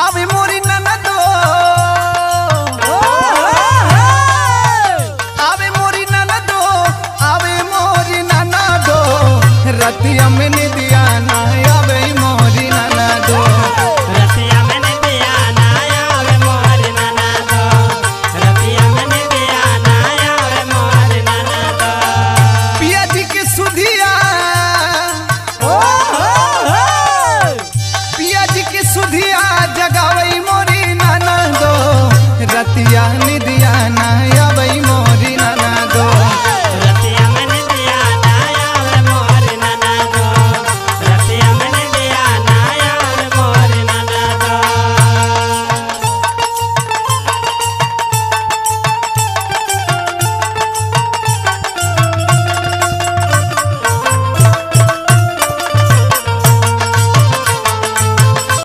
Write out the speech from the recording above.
आवे मोरी ननद। आवे मोरी ननद आवे मोरी ननद। रतिया में निदिया नाया। सुधिया जगा